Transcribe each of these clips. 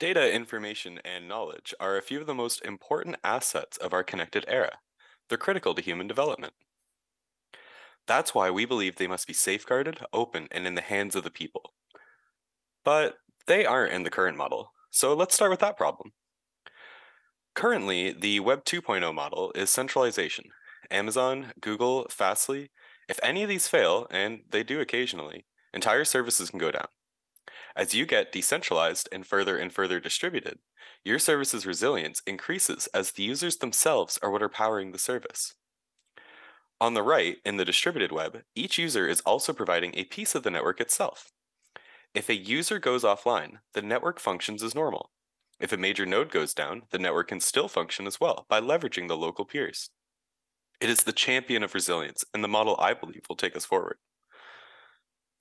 Data, information, and knowledge are a few of the most important assets of our connected era. They're critical to human development. That's why we believe they must be safeguarded, open, and in the hands of the people. But they aren't in the current model, so let's start with that problem. Currently, the Web 2.0 model is centralization. Amazon, Google, Fastly, if any of these fail, and they do occasionally, entire services can go down. As you get decentralized and further and further distributed, your service's resilience increases as the users themselves are what are powering the service. On the right, in the distributed web, each user is also providing a piece of the network itself. If a user goes offline, the network functions as normal. If a major node goes down, the network can still function as well by leveraging the local peers. It is the champion of resilience and the model I believe will take us forward.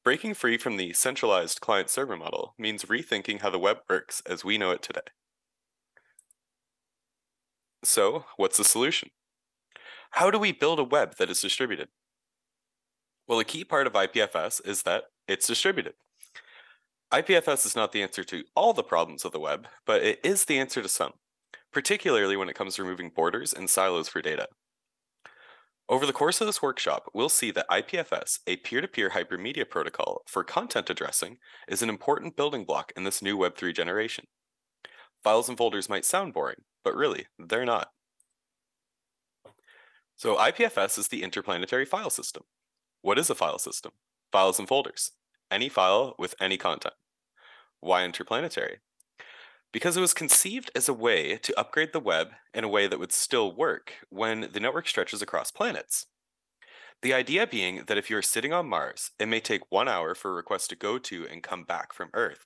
Breaking free from the centralized client server model means rethinking how the web works as we know it today. So, what's the solution? How do we build a web that is distributed? Well, a key part of IPFS is that it's distributed. IPFS is not the answer to all the problems of the web, but it is the answer to some, particularly when it comes to removing borders and silos for data. Over the course of this workshop, we'll see that IPFS, a peer-to-peer hypermedia protocol for content addressing, is an important building block in this new Web3 generation. Files and folders might sound boring, but really, they're not. So IPFS is the interplanetary file system. What is a file system? Files and folders. Any file with any content. Why interplanetary? Because it was conceived as a way to upgrade the web in a way that would still work when the network stretches across planets. The idea being that if you're sitting on Mars, it may take one hour for a request to go to and come back from Earth.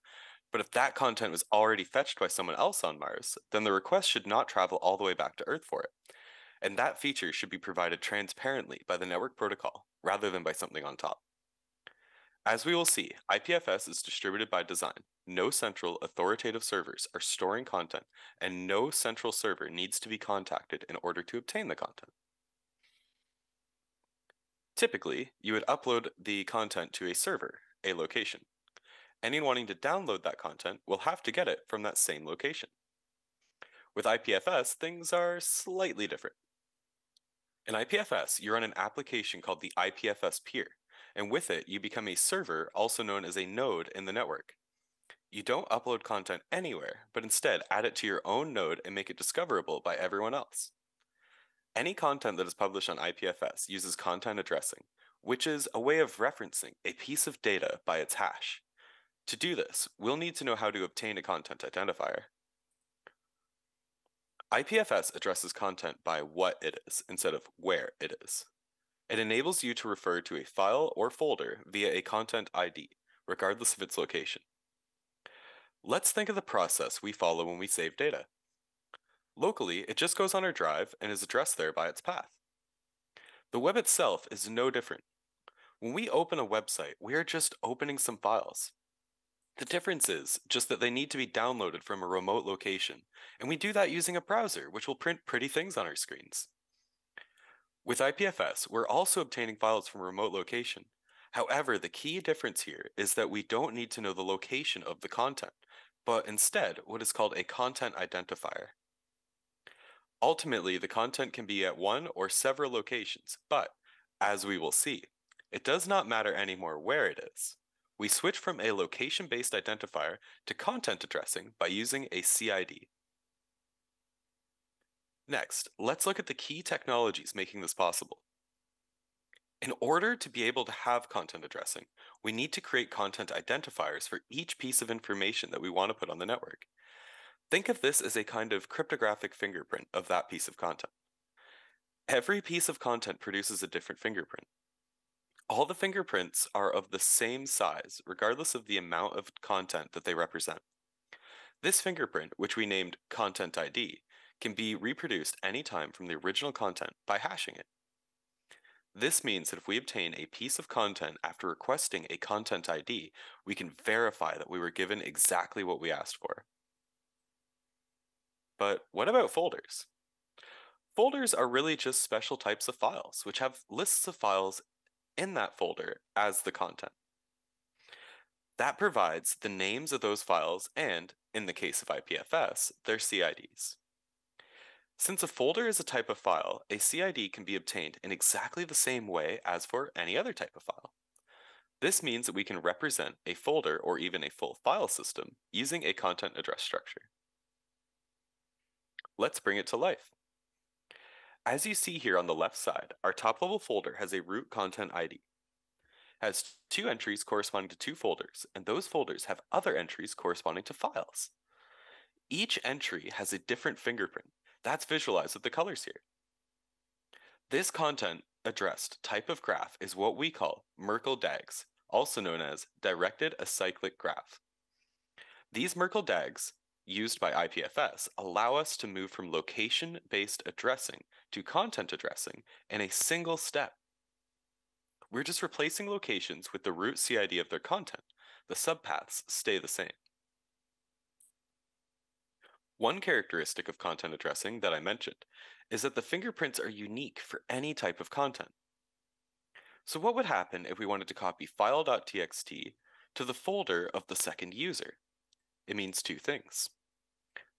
But if that content was already fetched by someone else on Mars, then the request should not travel all the way back to Earth for it. And that feature should be provided transparently by the network protocol rather than by something on top. As we will see, IPFS is distributed by design. No central authoritative servers are storing content, and no central server needs to be contacted in order to obtain the content. Typically, you would upload the content to a server, a location. Anyone wanting to download that content will have to get it from that same location. With IPFS, things are slightly different. In IPFS, you run an application called the IPFS peer, and with it, you become a server, also known as a node in the network. You don't upload content anywhere, but instead add it to your own node and make it discoverable by everyone else. Any content that is published on IPFS uses content addressing, which is a way of referencing a piece of data by its hash. To do this, we'll need to know how to obtain a content identifier. IPFS addresses content by what it is instead of where it is. It enables you to refer to a file or folder via a content ID, regardless of its location. Let's think of the process we follow when we save data. Locally, it just goes on our drive and is addressed there by its path. The web itself is no different. When we open a website, we are just opening some files. The difference is just that they need to be downloaded from a remote location, and we do that using a browser, which will print pretty things on our screens. With IPFS, we're also obtaining files from a remote location. However, the key difference here is that we don't need to know the location of the content, but instead what is called a content identifier. Ultimately, the content can be at one or several locations, but as we will see, it does not matter anymore where it is. We switch from a location-based identifier to content addressing by using a CID. Next, let's look at the key technologies making this possible. In order to be able to have content addressing, we need to create content identifiers for each piece of information that we want to put on the network. Think of this as a kind of cryptographic fingerprint of that piece of content. Every piece of content produces a different fingerprint. All the fingerprints are of the same size, regardless of the amount of content that they represent. This fingerprint, which we named Content ID, can be reproduced anytime from the original content by hashing it. This means that if we obtain a piece of content after requesting a content ID, we can verify that we were given exactly what we asked for. But what about folders? Folders are really just special types of files, which have lists of files in that folder as the content. That provides the names of those files and, in the case of IPFS, their CIDs. Since a folder is a type of file, a CID can be obtained in exactly the same way as for any other type of file. This means that we can represent a folder or even a full file system using a content address structure. Let's bring it to life. As you see here on the left side, our top level folder has a root content ID. Has two entries corresponding to two folders, and those folders have other entries corresponding to files. Each entry has a different fingerprint. That's visualized with the colors here. This content addressed type of graph is what we call Merkle DAGs, also known as directed acyclic graph. These Merkle DAGs used by IPFS allow us to move from location-based addressing to content addressing in a single step. We're just replacing locations with the root CID of their content. The subpaths stay the same. One characteristic of content addressing that I mentioned is that the fingerprints are unique for any type of content. So what would happen if we wanted to copy file.txt to the folder of the second user? It means two things.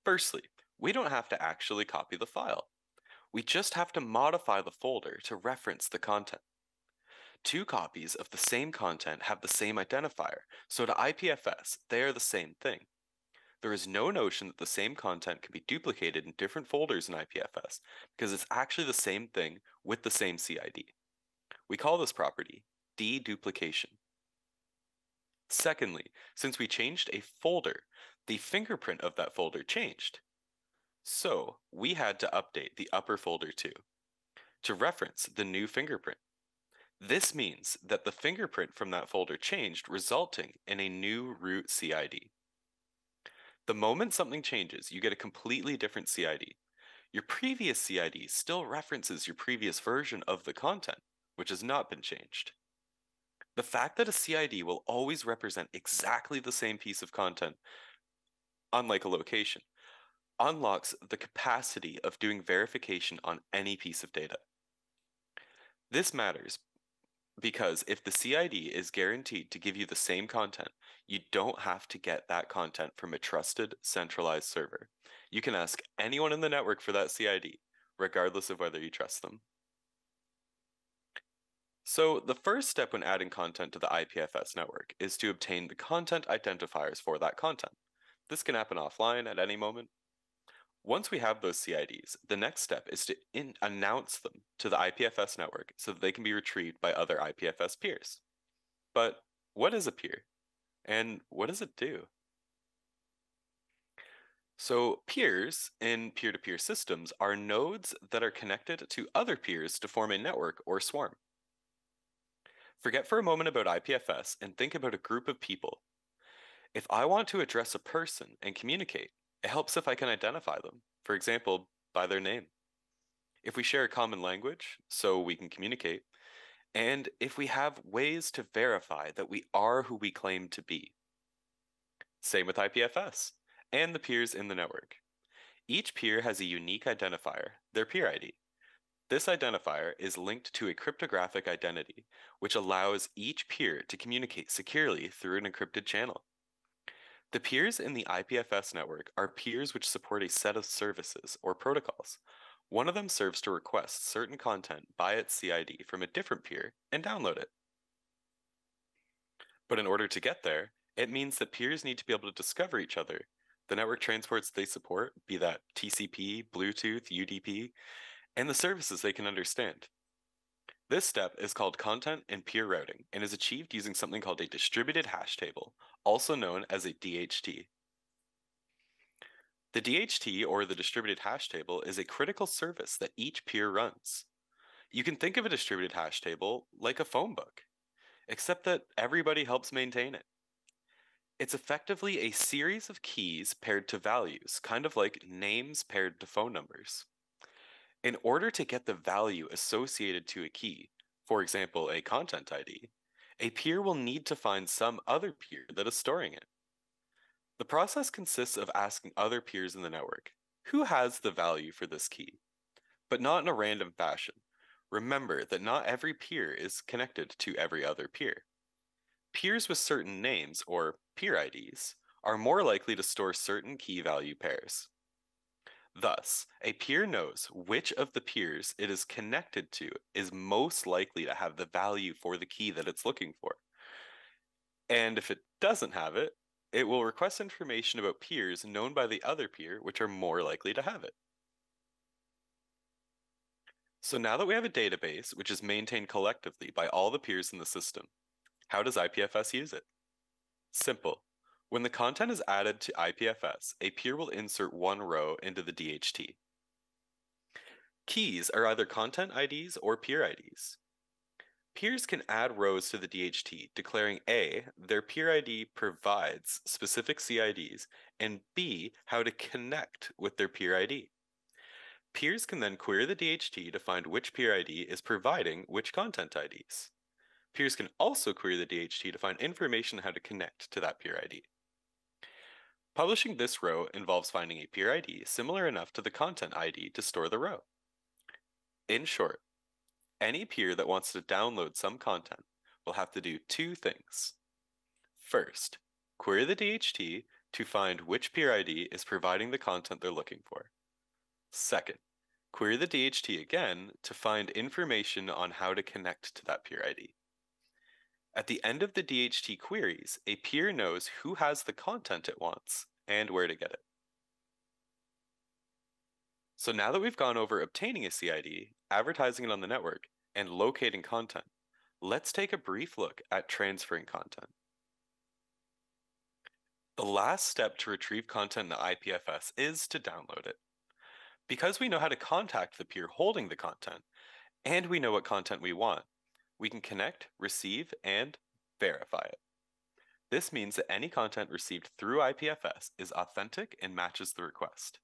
Firstly, we don't have to actually copy the file. We just have to modify the folder to reference the content. Two copies of the same content have the same identifier, so to IPFS, they are the same thing. There is no notion that the same content can be duplicated in different folders in IPFS because it's actually the same thing with the same CID. We call this property deduplication. Secondly, since we changed a folder, the fingerprint of that folder changed. So we had to update the upper folder too, to reference the new fingerprint. This means that the fingerprint from that folder changed, resulting in a new root CID. The moment something changes, you get a completely different CID. Your previous CID still references your previous version of the content, which has not been changed. The fact that a CID will always represent exactly the same piece of content, unlike a location, unlocks the capacity of doing verification on any piece of data. This matters because if the CID is guaranteed to give you the same content, you don't have to get that content from a trusted centralized server. You can ask anyone in the network for that CID, regardless of whether you trust them. So the first step when adding content to the IPFS network is to obtain the content identifiers for that content. This can happen offline at any moment. Once we have those CIDs, the next step is to in- announce them to the IPFS network so that they can be retrieved by other IPFS peers. But what is a peer? And what does it do? So, peers in peer to peer systems are nodes that are connected to other peers to form a network or swarm. Forget for a moment about IPFS and think about a group of people. If I want to address a person and communicate, it helps if I can identify them, for example, by their name. If we share a common language, so we can communicate, and if we have ways to verify that we are who we claim to be. Same with IPFS and the peers in the network. Each peer has a unique identifier, their peer ID. This identifier is linked to a cryptographic identity, which allows each peer to communicate securely through an encrypted channel. The peers in the IPFS network are peers which support a set of services or protocols. One of them serves to request certain content by its CID from a different peer and download it. But in order to get there, it means that peers need to be able to discover each other. The network transports they support, be that TCP, Bluetooth, UDP, and the services they can understand. This step is called content and peer routing and is achieved using something called a distributed hash table, also known as a DHT. The DHT, or the distributed hash table, is a critical service that each peer runs. You can think of a distributed hash table like a phone book, except that everybody helps maintain it. It's effectively a series of keys paired to values, kind of like names paired to phone numbers. In order to get the value associated to a key, for example, a content ID, a peer will need to find some other peer that is storing it. The process consists of asking other peers in the network, who has the value for this key? But not in a random fashion. Remember that not every peer is connected to every other peer. peers with certain names, or peer IDs, are more likely to store certain key value pairs. Thus, a peer knows which of the peers it is connected to is most likely to have the value for the key that it's looking for. And if it doesn't have it, it will request information about peers known by the other peer, which are more likely to have it. So now that we have a database which is maintained collectively by all the peers in the system, how does IPFS use it? Simple. When the content is added to IPFS, a peer will insert one row into the DHT. Keys are either content IDs or peer IDs. Peers can add rows to the DHT, declaring A, their peer ID provides specific CIDs, and B, how to connect with their peer ID. Peers can then query the DHT to find which peer ID is providing which content IDs. Peers can also query the DHT to find information how to connect to that peer ID. Publishing this row involves finding a peer ID similar enough to the content ID to store the row. In short, any peer that wants to download some content will have to do two things. First, query the DHT to find which peer ID is providing the content they're looking for. Second, query the DHT again to find information on how to connect to that peer ID. At the end of the DHT queries, a peer knows who has the content it wants and where to get it. So now that we've gone over obtaining a CID, advertising it on the network, and locating content, let's take a brief look at transferring content. The last step to retrieve content in the IPFS is to download it. Because we know how to contact the peer holding the content, and we know what content we want, we can connect, receive, and verify it. This means that any content received through IPFS is authentic and matches the request.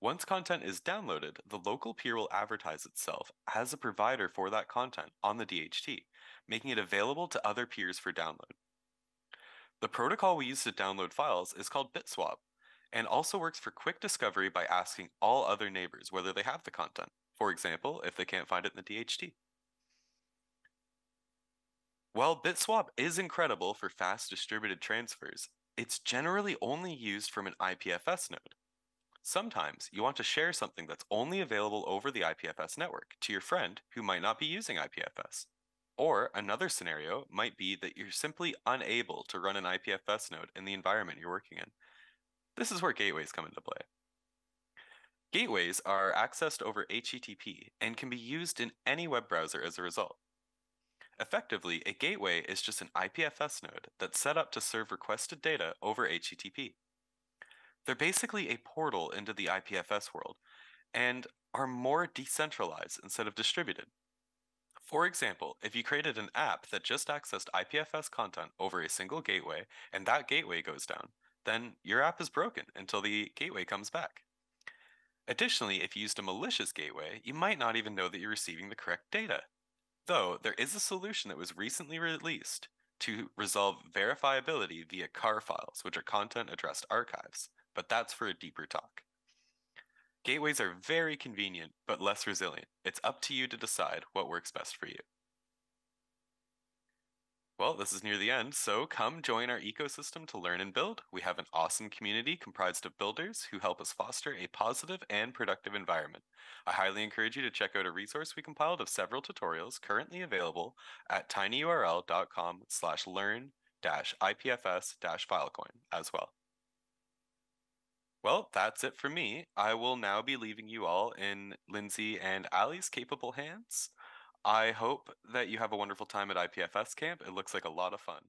Once content is downloaded, the local peer will advertise itself as a provider for that content on the DHT, making it available to other peers for download. The protocol we use to download files is called BitSwap, and also works for quick discovery by asking all other neighbors whether they have the content, for example, if they can't find it in the DHT. While BitSwap is incredible for fast distributed transfers, it's generally only used from an IPFS node. Sometimes you want to share something that's only available over the IPFS network to your friend who might not be using IPFS. Or another scenario might be that you're simply unable to run an IPFS node in the environment you're working in. This is where gateways come into play. Gateways are accessed over HTTP and can be used in any web browser as a result. Effectively, a gateway is just an IPFS node that's set up to serve requested data over HTTP. They're basically a portal into the IPFS world and are more decentralized instead of distributed. For example, if you created an app that just accessed IPFS content over a single gateway and that gateway goes down, then your app is broken until the gateway comes back. Additionally, if you used a malicious gateway, you might not even know that you're receiving the correct data. Though there is a solution that was recently released to resolve verifiability via CAR files, which are content addressed archives, but that's for a deeper talk. Gateways are very convenient, but less resilient. It's up to you to decide what works best for you. Well, this is near the end, so come join our ecosystem to learn and build. We have an awesome community comprised of builders who help us foster a positive and productive environment. I highly encourage you to check out a resource we compiled of several tutorials currently available at tinyurl.com slash learn dash IPFS dash Filecoin as well. Well, that's it for me. I will now be leaving you all in Lindsay and Ali's capable hands. I hope that you have a wonderful time at IPFS camp. It looks like a lot of fun.